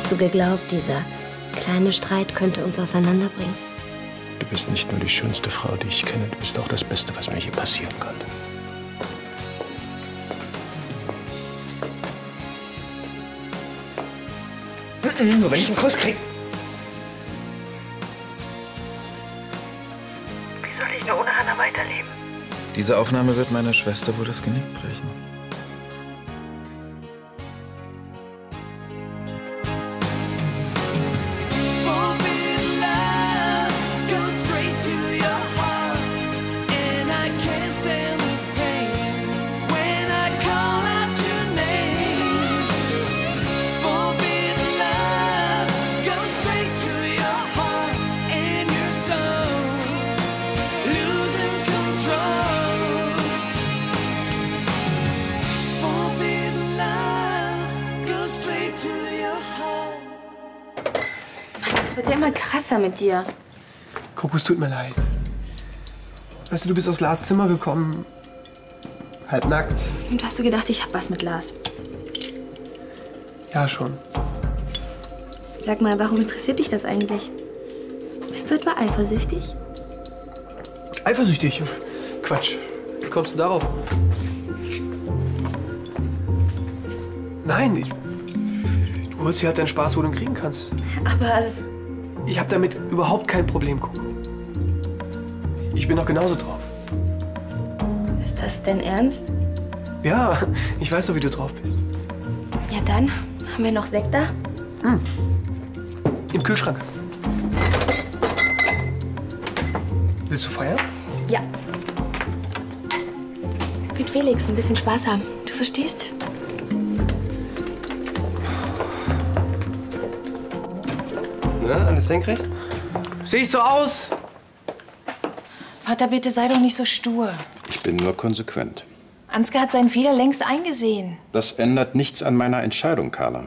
Hast du geglaubt, dieser kleine Streit könnte uns auseinanderbringen? Du bist nicht nur die schönste Frau, die ich kenne, du bist auch das Beste, was mir je passieren konnte. Nur wenn ich einen Kuss krieg. Wie soll ich nur ohne Hannah weiterleben? Diese Aufnahme wird meiner Schwester wohl das Genick brechen. Krasser mit dir. Kokos, tut mir leid. Weißt du, du bist aus Lars Zimmer gekommen. Halb nackt. Und hast du gedacht, ich hab was mit Lars? Ja, schon. Sag mal, warum interessiert dich das eigentlich? Bist du etwa eifersüchtig? Eifersüchtig? Quatsch. Wie kommst du darauf? Nein, ich. Du holst dir halt deinen Spaß, wo du ihn kriegen kannst. Aber es, Ich habe damit überhaupt kein Problem, Coco. Ich bin doch genauso drauf. ist das denn ernst? Ja, ich weiß doch, wie du drauf bist. Ja dann, haben wir noch Sekt da? Im Kühlschrank. Willst du feiern? Ja. Mit Felix ein bisschen Spaß haben. Du verstehst? Na, alles senkrecht? Sehe ich so aus? Vater, bitte sei doch nicht so stur. Ich bin nur konsequent. Ansgar hat seinen Fehler längst eingesehen. Das ändert nichts an meiner Entscheidung, Carla.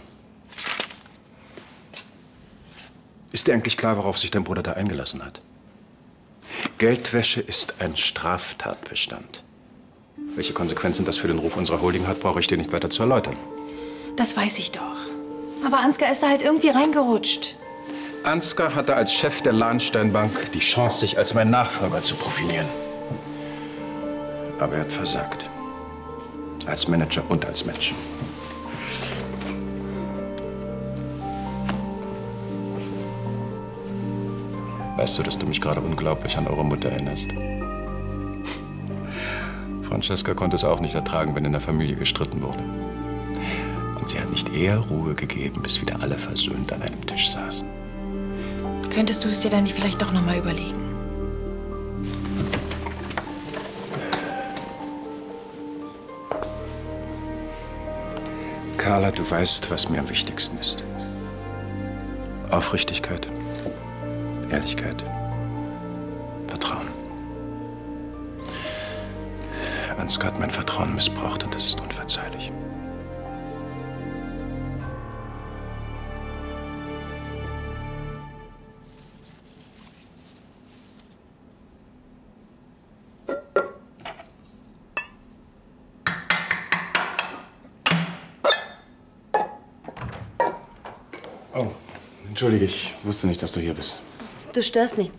Ist dir eigentlich klar, worauf sich dein Bruder da eingelassen hat? Geldwäsche ist ein Straftatbestand. Welche Konsequenzen das für den Ruf unserer Holding hat, brauche ich dir nicht weiter zu erläutern. Das weiß ich doch. Aber Ansgar ist da halt irgendwie reingerutscht. Ansgar hatte als Chef der Lahnsteinbank die Chance, sich als mein Nachfolger zu profilieren. Aber er hat versagt. Als Manager und als Mensch. Weißt du, dass du mich gerade unglaublich an eure Mutter erinnerst? Francesca konnte es auch nicht ertragen, wenn in der Familie gestritten wurde. Und sie hat nicht eher Ruhe gegeben, bis wieder alle versöhnt an einem Tisch saßen. Könntest du es dir dann nicht vielleicht doch noch mal überlegen? Carla, du weißt, was mir am wichtigsten ist. Aufrichtigkeit, Ehrlichkeit, Vertrauen. Ansgar hat mein Vertrauen missbraucht und das ist unverzeihlich. Entschuldige, ich wusste nicht, dass du hier bist. Du störst nicht.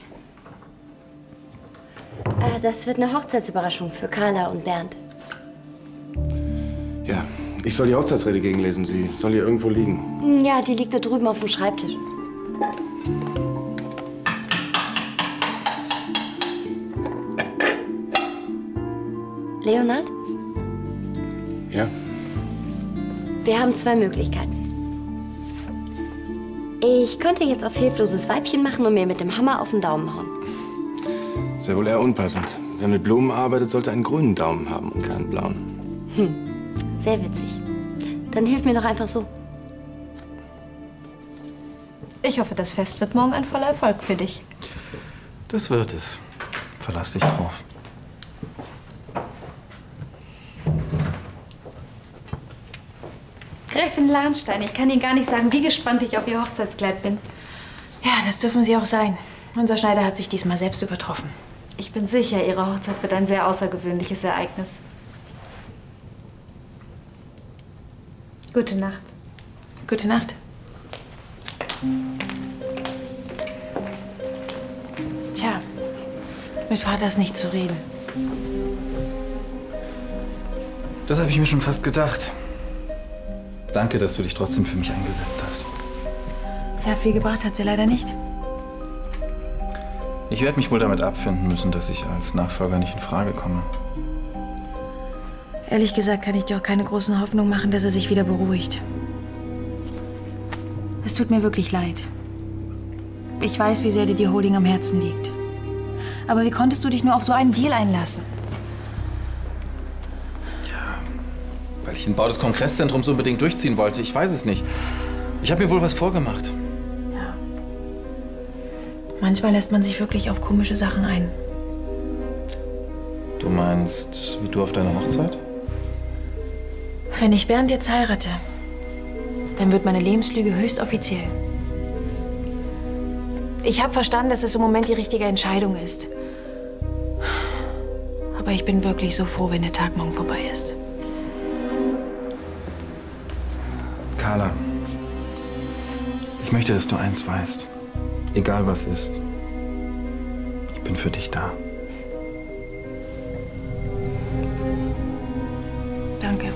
Äh, das wird eine Hochzeitsüberraschung für Carla und Bernd. Ja, ich soll die Hochzeitsrede gegenlesen. Sie soll hier irgendwo liegen. Hm, Ja, die liegt da drüben auf dem Schreibtisch. Leonard, Ja, wir haben zwei Möglichkeiten. Ich könnte jetzt auf hilfloses Weibchen machen und mir mit dem Hammer auf den Daumen hauen. das wäre wohl eher unpassend. Wer mit Blumen arbeitet, sollte einen grünen Daumen haben und keinen blauen. Hm, sehr witzig. Dann hilf mir doch einfach so. Ich hoffe, das Fest wird morgen ein voller Erfolg für dich. Das wird es. Verlass dich drauf. Gräfin Lahnstein, ich kann Ihnen gar nicht sagen, wie gespannt ich auf Ihr Hochzeitskleid bin. Ja, das dürfen Sie auch sein. Unser Schneider hat sich diesmal selbst übertroffen. Ich bin sicher, Ihre Hochzeit wird ein sehr außergewöhnliches Ereignis. Gute Nacht. Gute Nacht. Tja, mit Vater ist nicht zu reden. Das habe ich mir schon fast gedacht. Danke, dass du dich trotzdem für mich eingesetzt hast. Tja, viel gebracht hat sie leider nicht. Ich werde mich wohl damit abfinden müssen, dass ich als Nachfolger nicht in Frage komme. Ehrlich gesagt kann ich dir auch keine großen Hoffnungen machen, dass er sich wieder beruhigt. Es tut mir wirklich leid. Ich weiß, wie sehr dir die Holding am Herzen liegt. Aber wie konntest du dich nur auf so einen Deal einlassen? Weil ich den Bau des Kongresszentrums unbedingt durchziehen wollte. Ich weiß es nicht. Ich habe mir wohl was vorgemacht. Manchmal lässt man sich wirklich auf komische Sachen ein. Du meinst, wie du auf deine Hochzeit? Wenn ich Bernd jetzt heirate, dann wird meine Lebenslüge höchst offiziell. Ich habe verstanden, dass es im Moment die richtige Entscheidung ist. Aber ich bin wirklich so froh, wenn der Tag morgen vorbei ist. Carla, ich möchte, dass du eins weißt. Egal was ist. Ich bin für dich da. Danke.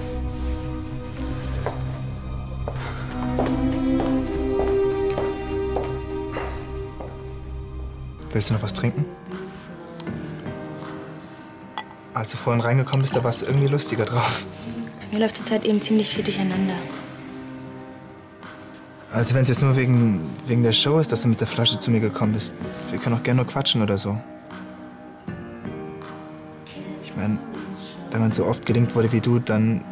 Willst du noch was trinken? Als du vorhin reingekommen bist, da warst du irgendwie lustiger drauf. Mir läuft zurzeit eben ziemlich viel durcheinander. Also wenn es jetzt nur wegen, wegen der Show ist, dass du mit der Flasche zu mir gekommen bist. Wir können auch gerne nur quatschen oder so. Ich meine, wenn man so oft gelingt wurde wie du, dann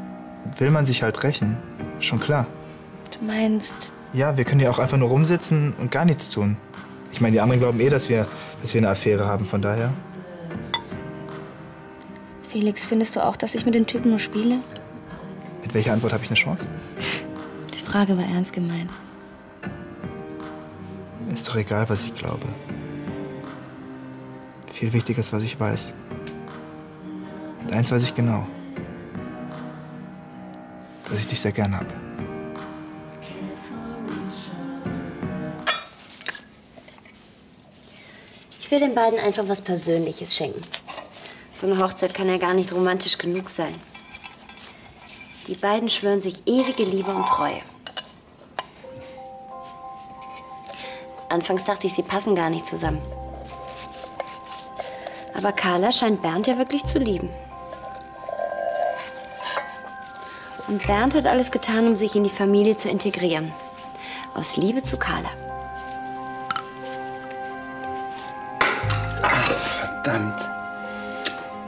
will man sich halt rächen. Schon klar. Du meinst, Ja, wir können ja auch einfach nur rumsitzen und gar nichts tun. Ich meine, die anderen glauben eh, dass wir, dass wir eine Affäre haben, von daher. Felix, findest du auch, dass ich mit den Typen nur spiele? Mit welcher Antwort habe ich eine Chance? Die Frage war ernst gemeint. Ist doch egal, was ich glaube. Viel wichtiger ist, was ich weiß. Und eins weiß ich genau. Dass ich dich sehr gern habe. Ich will den beiden einfach was Persönliches schenken. So eine Hochzeit kann ja gar nicht romantisch genug sein. Die beiden schwören sich ewige Liebe und Treue. Anfangs dachte ich, sie passen gar nicht zusammen. Aber Carla scheint Bernd ja wirklich zu lieben. Und Bernd hat alles getan, um sich in die Familie zu integrieren. Aus Liebe zu Carla. Verdammt.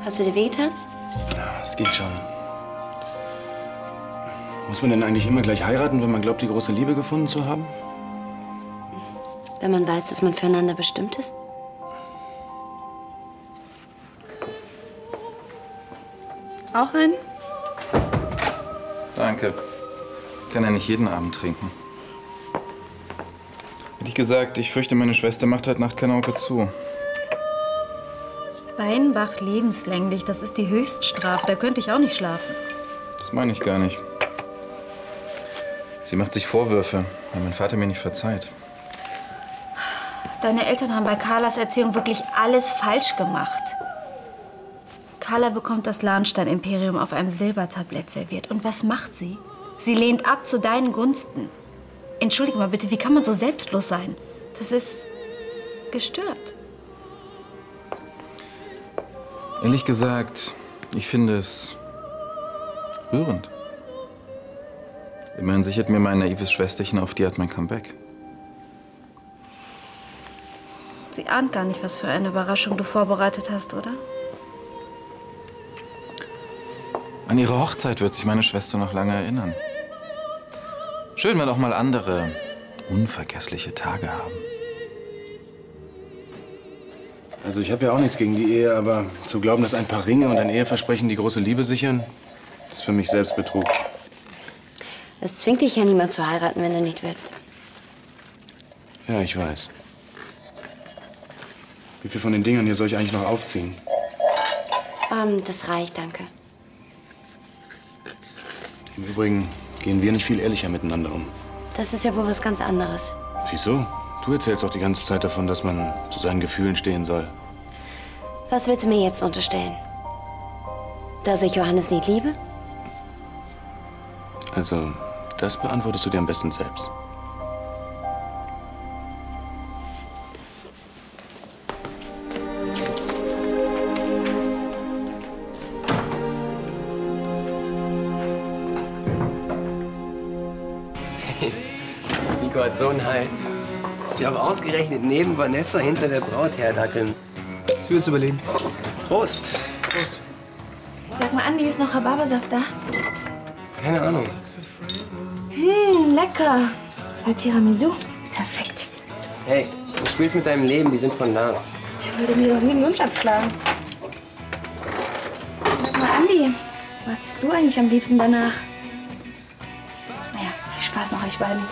Hast du dir wehgetan? Ja, es geht schon. Muss man denn eigentlich immer gleich heiraten, wenn man glaubt, die große Liebe gefunden zu haben? Wenn man weiß, dass man füreinander bestimmt ist? Auch einen? Danke. Ich kann ja nicht jeden Abend trinken. Hätte ich gesagt, ich fürchte, meine Schwester macht heute Nacht kein Auge zu. Beinbach lebenslänglich, das ist die Höchststrafe. Da könnte ich auch nicht schlafen. Das meine ich gar nicht. Sie macht sich Vorwürfe, weil mein Vater mir nicht verzeiht. Deine Eltern haben bei Carlas Erziehung wirklich alles falsch gemacht. Carla bekommt das Lahnstein-Imperium auf einem Silbertablett serviert. Und was macht sie? Sie lehnt ab zu deinen Gunsten. Entschuldige mal bitte, wie kann man so selbstlos sein? Das ist gestört. Ehrlich gesagt, ich finde es rührend. Immerhin sichert mir mein naives Schwesterchen auf die Art mein Comeback. Sie ahnt gar nicht, was für eine Überraschung du vorbereitet hast, oder? An ihre Hochzeit wird sich meine Schwester noch lange erinnern. Schön, wenn auch mal andere unvergessliche Tage haben. Also ich habe ja auch nichts gegen die Ehe, aber zu glauben, dass ein paar Ringe und ein Eheversprechen die große Liebe sichern, ist für mich Selbstbetrug. Es zwingt dich ja niemand zu heiraten, wenn du nicht willst. Ja, ich weiß. Wie viel von den Dingern hier soll ich eigentlich noch aufziehen? Ähm, das reicht, danke. Im Übrigen gehen wir nicht viel ehrlicher miteinander um. Das ist ja wohl was ganz anderes. Wieso? Du erzählst auch die ganze Zeit davon, dass man zu seinen Gefühlen stehen soll. Was willst du mir jetzt unterstellen? Dass ich Johannes nicht liebe? Also, das beantwortest du dir am besten selbst. Hat so einen Hals. Dass sie auch ausgerechnet neben Vanessa hinter der Braut herdackeln. Sie will es überleben. Prost. Prost. Sag mal, Andi, ist noch Rhabarbersaft da? Keine Ahnung. Hm, lecker. Zwei Tiramisu. Perfekt. Hey, du spielst mit deinem Leben, die sind von Lars. Der wollte mir doch nie den Wunsch abschlagen. Sag mal, Andi, was isst du eigentlich am liebsten danach? Naja, viel Spaß noch euch beiden.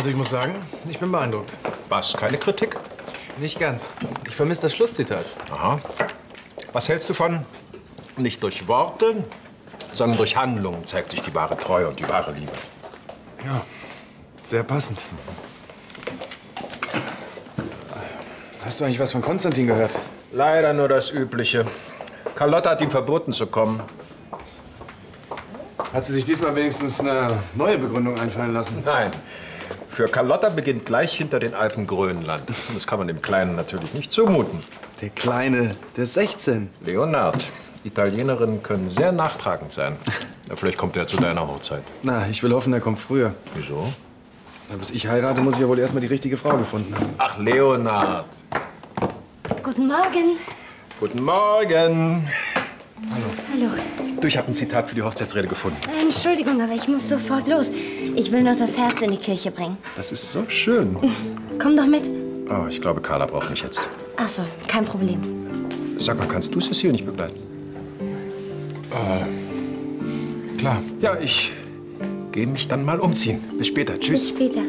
Also ich muss sagen, ich bin beeindruckt. Was? Keine Kritik? Nicht ganz. Ich vermisse das Schlusszitat. Aha. Was hältst du von? Nicht durch Worte, sondern durch Handlungen zeigt sich die wahre Treue und die wahre Liebe. Ja, sehr passend. Hast du eigentlich was von Konstantin gehört? Leider nur das Übliche. Carlotta hat ihm verboten zu kommen. Hat sie sich diesmal wenigstens eine neue Begründung einfallen lassen? Nein. Für Carlotta beginnt gleich hinter den Alpen Grönland. Das kann man dem Kleinen natürlich nicht zumuten. Der Kleine, der ist 16. Leonard, Italienerinnen können sehr nachtragend sein. Ja, vielleicht kommt er zu deiner Hochzeit. Na, ich will hoffen, er kommt früher. Wieso? Na, bis ich heirate, muss ich ja wohl erstmal die richtige Frau gefunden haben. Ach, Leonard. Guten Morgen. Guten Morgen. Hallo. Du, ich habe ein Zitat für die Hochzeitsrede gefunden. Entschuldigung, aber ich muss sofort los. Ich will noch das Herz in die Kirche bringen. Das ist so schön. Komm doch mit. Oh, ich glaube, Carla braucht mich jetzt. Ach so, kein Problem. Sag mal, kannst du Cecile nicht begleiten? Äh, klar. Ja, ich gehe mich dann mal umziehen. Bis später. Bis Tschüss. später.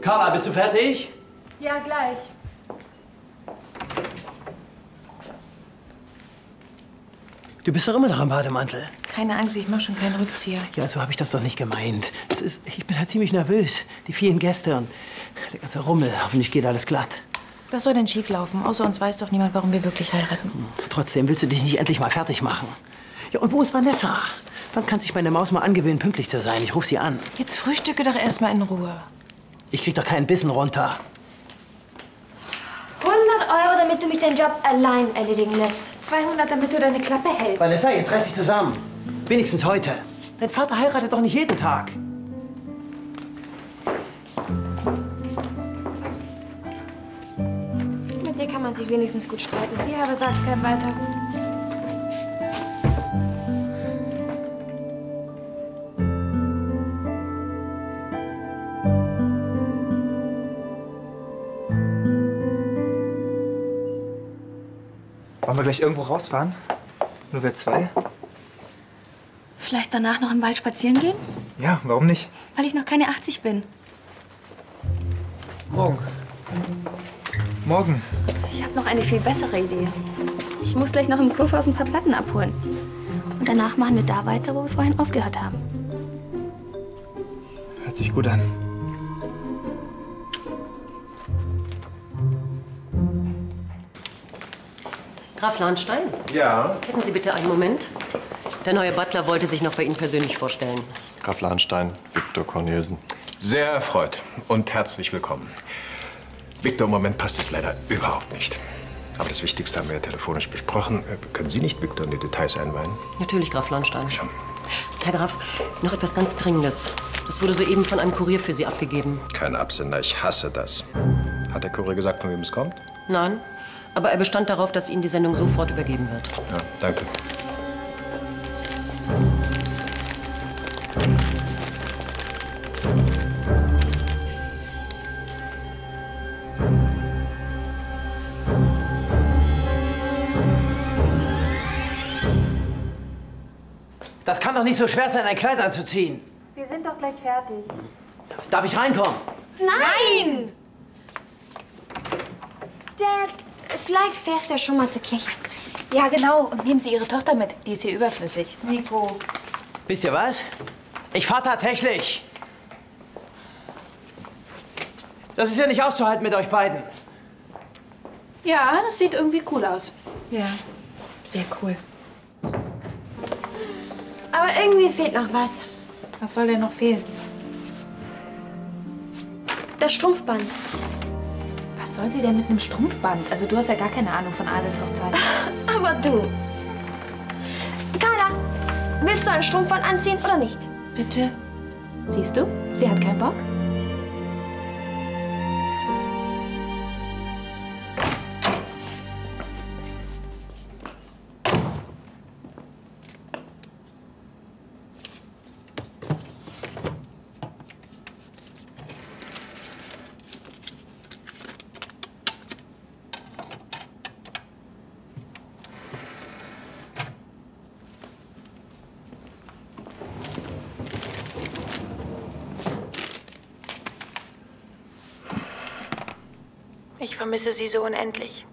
Carla, bist du fertig? Ja, gleich. Du bist doch immer noch im Bademantel. Keine Angst, ich mache schon keinen Rückzieher. Ja, so habe ich das doch nicht gemeint. Es ist, ich bin halt ziemlich nervös. Die vielen Gäste und der ganze Rummel. Hoffentlich geht alles glatt. Was soll denn schieflaufen? Außer uns weiß doch niemand, warum wir wirklich heiraten. Trotzdem willst du dich nicht endlich mal fertig machen. Ja, und wo ist Vanessa? Wann kann sich meine Maus mal angewöhnen, pünktlich zu sein? Ich rufe sie an. Jetzt frühstücke doch erstmal in Ruhe. Ich krieg doch keinen Bissen runter. 100 Euro, damit du mich den Job allein erledigen lässt. 200, damit du deine Klappe hältst. Vanessa, jetzt reiß dich zusammen. Wenigstens heute. Dein Vater heiratet doch nicht jeden Tag. Mit dir kann man sich wenigstens gut streiten. Ja, aber sag's keinem weiter. Gleich irgendwo rausfahren? Nur wir zwei? Vielleicht danach noch im Wald spazieren gehen? Ja, warum nicht? Weil ich noch keine 80 bin. Morgen. Morgen. Ich habe noch eine viel bessere Idee. Ich muss gleich noch im Kurhaus ein paar Platten abholen. Und danach machen wir da weiter, wo wir vorhin aufgehört haben. Hört sich gut an. Graf Lahnstein, Ja? hätten Sie bitte einen Moment? Der neue Butler wollte sich noch bei Ihnen persönlich vorstellen. Graf Lahnstein, Viktor Cornelsen. Sehr erfreut und herzlich willkommen. Viktor, im Moment passt es leider überhaupt nicht. Aber das Wichtigste haben wir ja telefonisch besprochen. Äh, Können Sie nicht Viktor in die Details einweihen? Natürlich, Graf Lahnstein. Herr Graf, noch etwas ganz Dringendes. Das wurde soeben von einem Kurier für Sie abgegeben. Kein Absender, ich hasse das. Hat der Kurier gesagt, von wem es kommt? Nein, aber er bestand darauf, dass Ihnen die Sendung sofort übergeben wird. Ja, danke. Das kann doch nicht so schwer sein, ein Kleid anzuziehen. Wir sind doch gleich fertig. Darf ich reinkommen? Nein! Dad, vielleicht fährst du ja schon mal zur Kirche. Ja, genau. Und nehmen Sie Ihre Tochter mit. Die ist hier überflüssig. Nico. Wisst ihr was? Ich fahr tatsächlich. Das ist ja nicht auszuhalten mit euch beiden. Ja, das sieht irgendwie cool aus. Ja, sehr cool. Aber irgendwie fehlt noch was. Was soll denn noch fehlen? Das Strumpfband. Soll sie denn mit einem Strumpfband? Also du hast ja gar keine Ahnung von Adelshochzeiten. Aber du. Carla, willst du ein Strumpfband anziehen oder nicht? Bitte? Siehst du? Sie hat keinen Bock. Ich vermisse sie so unendlich.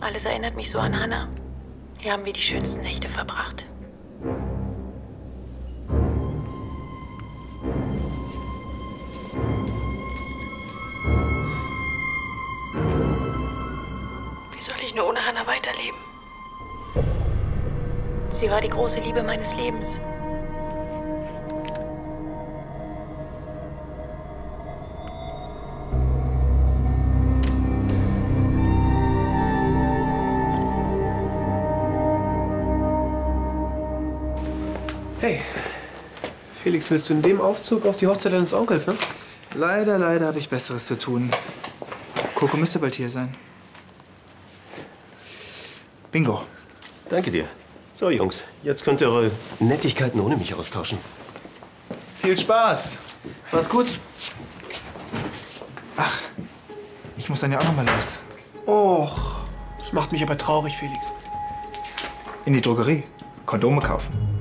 Alles erinnert mich so an Hannah. Hier haben wir die schönsten Nächte verbracht. Wie soll ich nur ohne Hannah weiterleben? Sie war die große Liebe meines Lebens. Hey, Felix, willst du in dem Aufzug auf die Hochzeit deines Onkels, ne? Leider, leider habe ich Besseres zu tun. Coco müsste bald hier sein. Bingo. Danke dir. So, Jungs, jetzt könnt ihr eure Nettigkeiten ohne mich austauschen. Viel Spaß. Mach's gut. Ach, ich muss dann ja auch noch mal los. Och, das macht mich aber traurig, Felix. In die Drogerie. Kondome kaufen.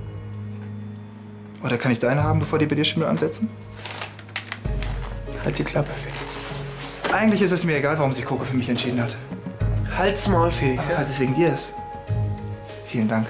Oder kann ich deine haben, bevor die bei dir Schimmel ansetzen? Halt die Klappe, Felix. Eigentlich ist es mir egal, warum sich Coco für mich entschieden hat. Halt's Maul, Felix. Aber weil es wegen dir ist. Vielen Dank.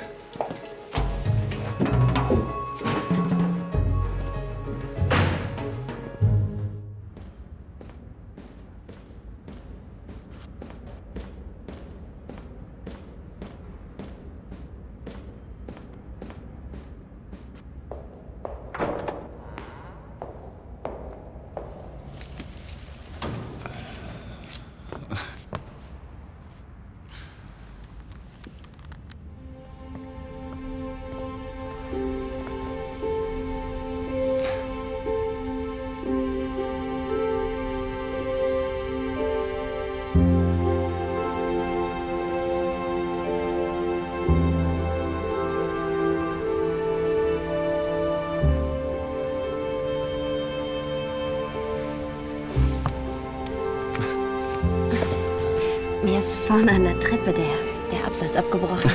Ist vorne an der Treppe der, der Absatz abgebrochen.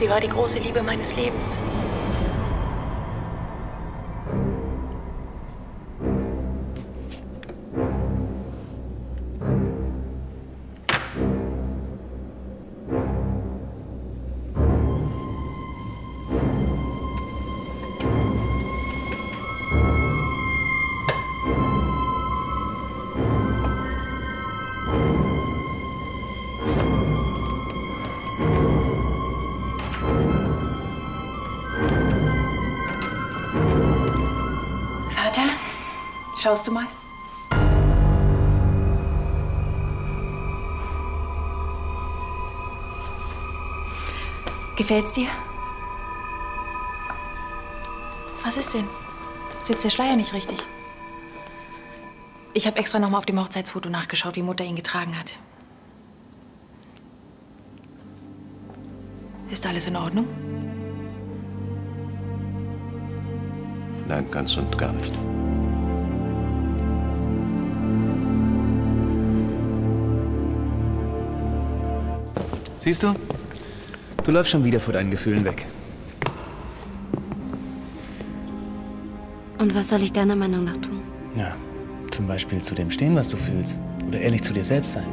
Sie war die große Liebe meines Lebens. Schaust du mal? Gefällt's dir? Was ist denn? Sitzt der Schleier nicht richtig? Ich habe extra noch mal auf dem Hochzeitsfoto nachgeschaut, wie Mutter ihn getragen hat. Ist alles in Ordnung? Nein, ganz und gar nicht. Siehst du? Du läufst schon wieder vor deinen Gefühlen weg. Und was soll ich deiner Meinung nach tun? Ja, zum Beispiel zu dem stehen, was du fühlst. Oder ehrlich zu dir selbst sein.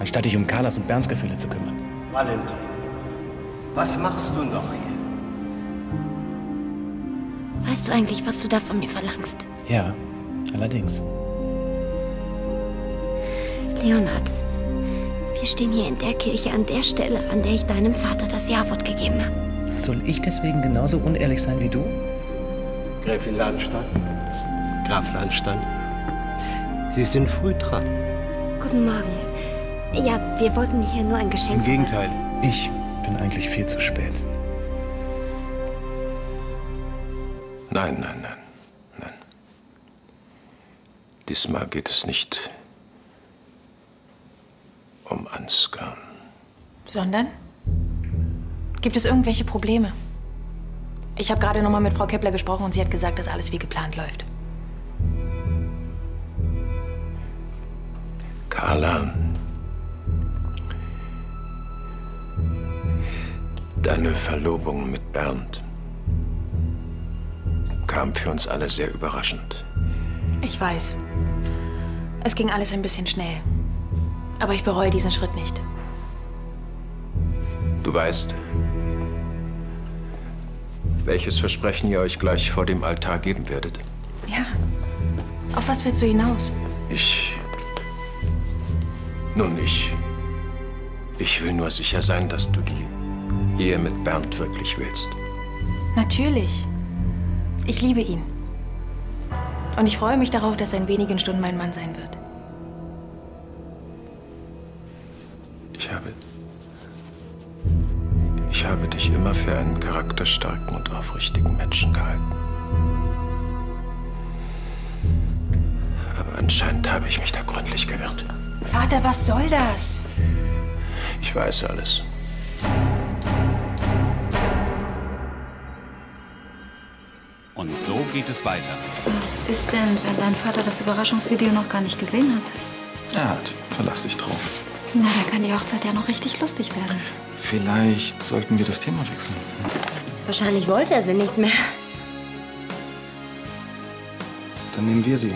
Anstatt dich um Carlas und Bernds Gefühle zu kümmern. Valentin, was machst du noch hier? Weißt du eigentlich, was du da von mir verlangst? Ja, allerdings. Leonard, wir stehen hier in der Kirche an der Stelle, an der ich deinem Vater das Ja-Wort gegeben habe. Soll ich deswegen genauso unehrlich sein wie du? Gräfin Lahnstein? Graf Lahnstein? Sie sind früh dran. Guten Morgen. Ja, wir wollten hier nur ein Geschenk. Im Gegenteil, ich bin eigentlich viel zu spät. Nein, nein, nein, nein. Diesmal geht es nicht um Ansgar. Sondern? Gibt es irgendwelche Probleme? Ich habe gerade noch mal mit Frau Kepler gesprochen und sie hat gesagt, dass alles wie geplant läuft. Carla. Deine Verlobung mit Bernd kam für uns alle sehr überraschend. Ich weiß. Es ging alles ein bisschen schnell. Aber ich bereue diesen Schritt nicht. Du weißt, welches Versprechen ihr euch gleich vor dem Altar geben werdet. Ja. Auf was willst du hinaus? Ich. Nun, ich. Ich will nur sicher sein, dass du die Ehe mit Bernd wirklich willst. Natürlich. Ich liebe ihn. Und ich freue mich darauf, dass er in wenigen Stunden mein Mann sein wird. Ich habe dich immer für einen charakterstarken und aufrichtigen Menschen gehalten. Aber anscheinend habe ich mich da gründlich geirrt. Vater, was soll das? Ich weiß alles. Und so geht es weiter. Was ist denn, wenn dein Vater das Überraschungsvideo noch gar nicht gesehen hat? Er hat. Verlass dich drauf. Na, dann kann die Hochzeit ja noch richtig lustig werden. Vielleicht sollten wir das Thema wechseln. Wahrscheinlich wollte er sie nicht mehr. Dann nehmen wir sie.